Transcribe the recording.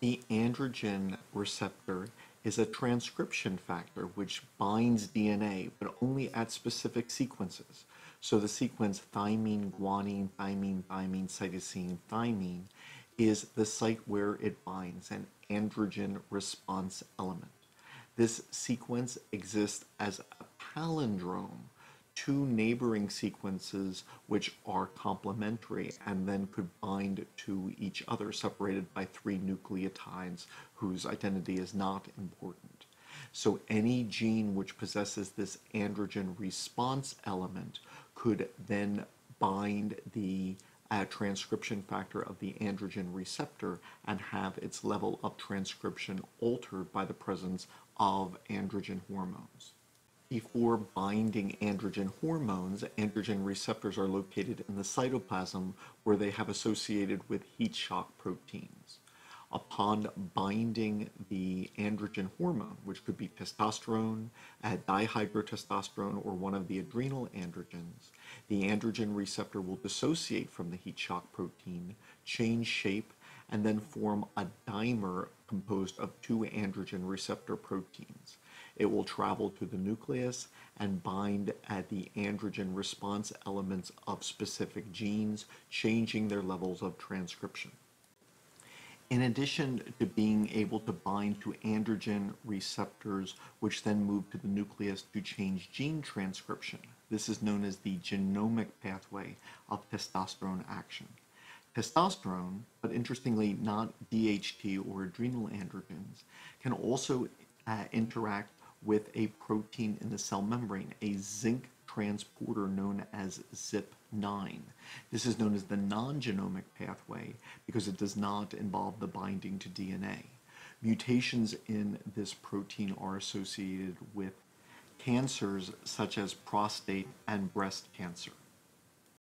The androgen receptor is a transcription factor which binds DNA, but only at specific sequences. So the sequence thymine, guanine, thymine, thymine, cytosine, thymine is the site where it binds an androgen response element. This sequence exists as a palindrome two neighboring sequences which are complementary and then could bind to each other separated by three nucleotides whose identity is not important. So any gene which possesses this androgen response element could then bind the uh, transcription factor of the androgen receptor and have its level of transcription altered by the presence of androgen hormones. Before binding androgen hormones, androgen receptors are located in the cytoplasm where they have associated with heat shock proteins. Upon binding the androgen hormone, which could be testosterone, dihydrotestosterone, or one of the adrenal androgens, the androgen receptor will dissociate from the heat shock protein, change shape, and then form a dimer composed of two androgen receptor proteins. It will travel to the nucleus and bind at the androgen response elements of specific genes, changing their levels of transcription. In addition to being able to bind to androgen receptors, which then move to the nucleus to change gene transcription, this is known as the genomic pathway of testosterone action. Testosterone, but interestingly not DHT or adrenal androgens, can also uh, interact with a protein in the cell membrane, a zinc transporter known as ZIP9. This is known as the non-genomic pathway because it does not involve the binding to DNA. Mutations in this protein are associated with cancers such as prostate and breast cancer.